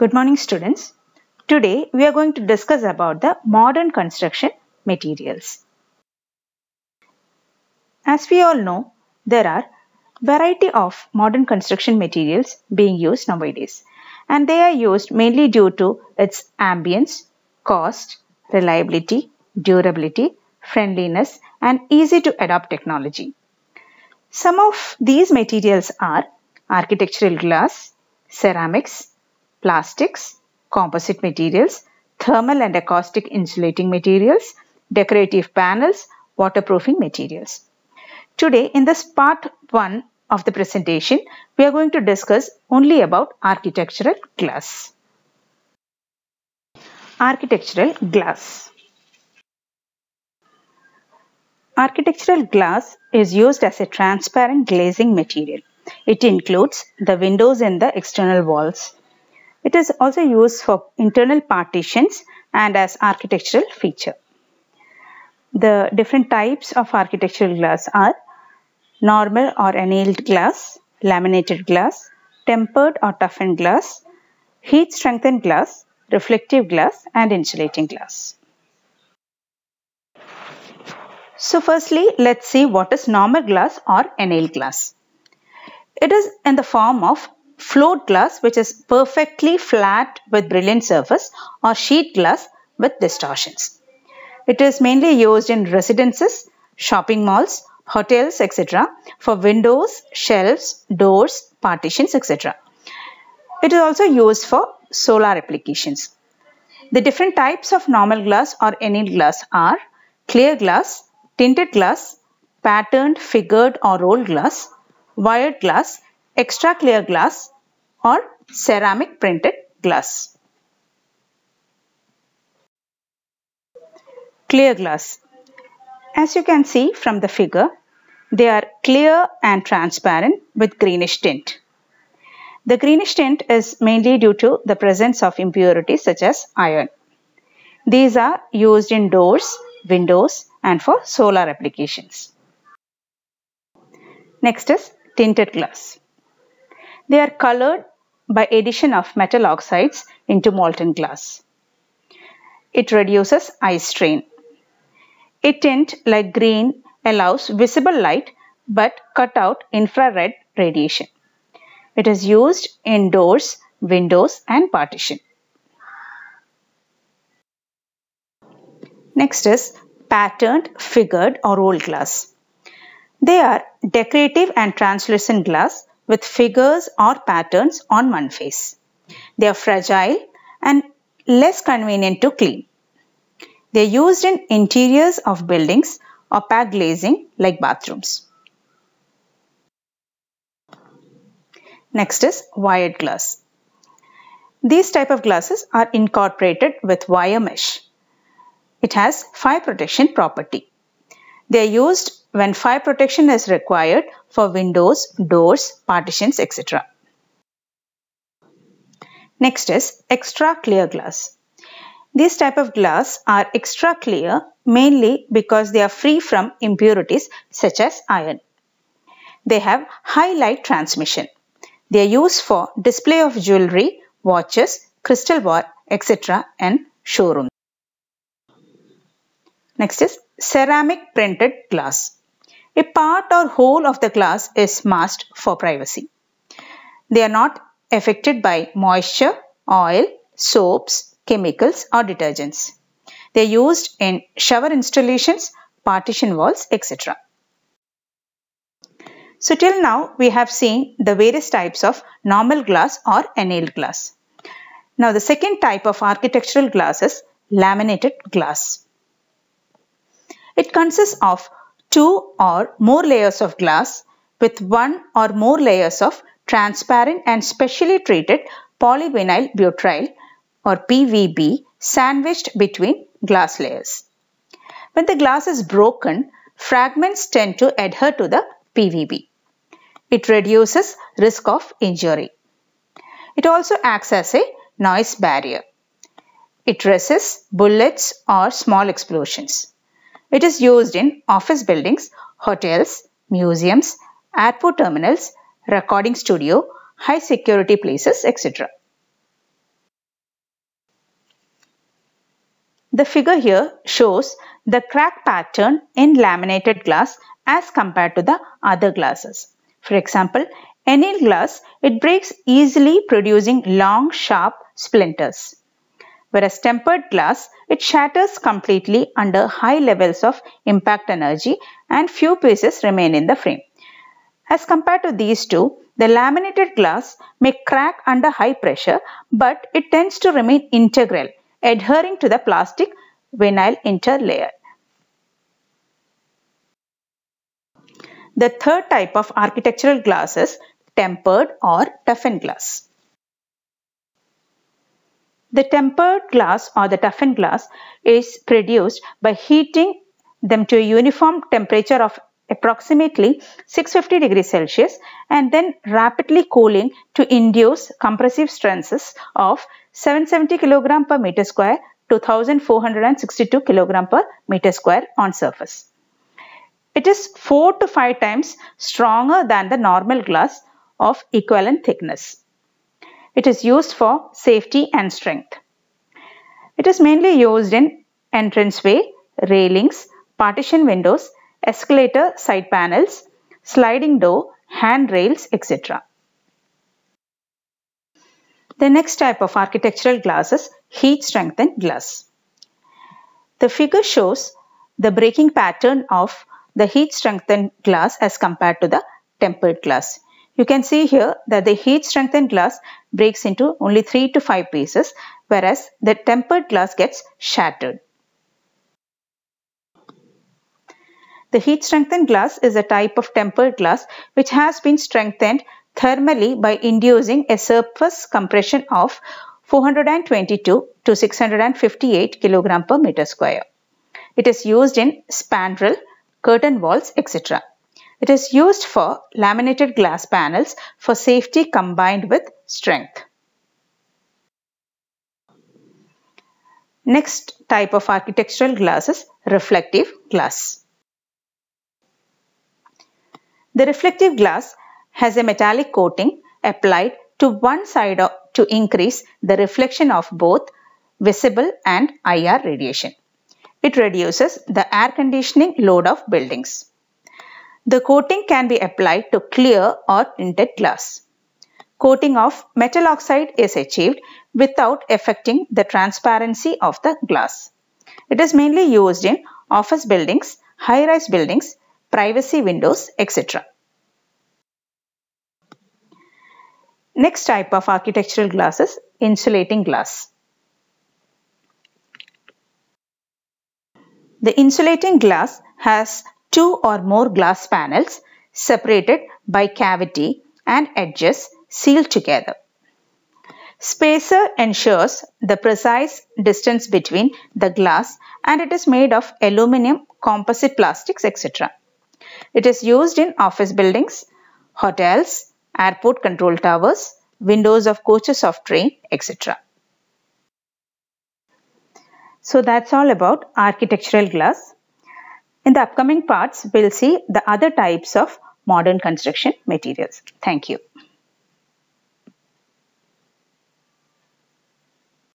Good morning students. Today we are going to discuss about the modern construction materials. As we all know, there are variety of modern construction materials being used nowadays and they are used mainly due to its ambience, cost, reliability, durability, friendliness and easy to adopt technology. Some of these materials are architectural glass, ceramics, plastics, composite materials, thermal and acoustic insulating materials, decorative panels, waterproofing materials. Today in this part 1 of the presentation, we are going to discuss only about architectural glass. Architectural glass. Architectural glass is used as a transparent glazing material. It includes the windows in the external walls. It is also used for internal partitions and as architectural feature. The different types of architectural glass are normal or annealed glass, laminated glass, tempered or toughened glass, heat strengthened glass, reflective glass and insulating glass. So firstly, let's see what is normal glass or annealed glass. It is in the form of float glass which is perfectly flat with brilliant surface or sheet glass with distortions. It is mainly used in residences, shopping malls, hotels, etc. for windows, shelves, doors, partitions, etc. It is also used for solar applications. The different types of normal glass or annealed glass are clear glass, tinted glass, patterned, figured or rolled glass, wired glass, extra clear glass or ceramic printed glass. Clear glass. As you can see from the figure, they are clear and transparent with greenish tint. The greenish tint is mainly due to the presence of impurities such as iron. These are used in doors, windows and for solar applications. Next is tinted glass. They are colored by addition of metal oxides into molten glass. It reduces eye strain. A tint like green allows visible light but cut out infrared radiation. It is used in doors, windows and partition. Next is patterned, figured or rolled glass. They are decorative and translucent glass with figures or patterns on one face. They are fragile and less convenient to clean. They are used in interiors of buildings, opaque glazing like bathrooms. Next is wired glass. These type of glasses are incorporated with wire mesh. It has fire protection property. They are used when fire protection is required for windows, doors, partitions, etc. Next is extra clear glass. These type of glass are extra clear mainly because they are free from impurities such as iron. They have high light transmission. They are used for display of jewelry, watches, crystal bar, etc. in showrooms. Next is ceramic printed glass. A part or whole of the glass is masked for privacy. They are not affected by moisture, oil, soaps, chemicals or detergents. They are used in shower installations, partition walls, etc. So till now we have seen the various types of normal glass or annealed glass. Now the second type of architectural glass is laminated glass. It consists of two or more layers of glass with one or more layers of transparent and specially treated polyvinyl butyl or PVB sandwiched between glass layers. When the glass is broken, fragments tend to adhere to the PVB. It reduces risk of injury. It also acts as a noise barrier. It resists bullets or small explosions. It is used in office buildings, hotels, museums, airport terminals, recording studio, high security places, etc. The figure here shows the crack pattern in laminated glass as compared to the other glasses. For example, anneal glass, it breaks easily producing long sharp splinters. Whereas tempered glass, it shatters completely under high levels of impact energy and few pieces remain in the frame. As compared to these two, the laminated glass may crack under high pressure but it tends to remain integral, adhering to the plastic vinyl interlayer. The third type of architectural glass is tempered or toughened glass. The tempered glass or the toughened glass is produced by heating them to a uniform temperature of approximately 650 degrees Celsius and then rapidly cooling to induce compressive stresses of 770 kg per meter square to 1462 kg per meter square on surface. It is 4 to 5 times stronger than the normal glass of equivalent thickness. It is used for safety and strength. It is mainly used in entranceway, railings, partition windows, escalator side panels, sliding door, handrails, etc. The next type of architectural glass is heat strengthened glass. The figure shows the breaking pattern of the heat strengthened glass as compared to the tempered glass. You can see here that the heat strengthened glass breaks into only 3 to 5 pieces whereas the tempered glass gets shattered. The heat strengthened glass is a type of tempered glass which has been strengthened thermally by inducing a surface compression of 422 to 658 kg per meter square. It is used in spandrel, curtain walls, etc. It is used for laminated glass panels for safety combined with strength. Next type of architectural glass is reflective glass. The reflective glass has a metallic coating applied to one side to increase the reflection of both visible and IR radiation. It reduces the air conditioning load of buildings. The coating can be applied to clear or tinted glass. Coating of metal oxide is achieved without affecting the transparency of the glass. It is mainly used in office buildings, high-rise buildings, privacy windows, etc. Next type of architectural glass is insulating glass. The insulating glass has two or more glass panels separated by cavity and edges sealed together. Spacer ensures the precise distance between the glass and it is made of aluminum, composite plastics, etc. It is used in office buildings, hotels, airport control towers, windows of coaches of train, etc. So that's all about architectural glass. In the upcoming parts, we'll see the other types of modern construction materials. Thank you.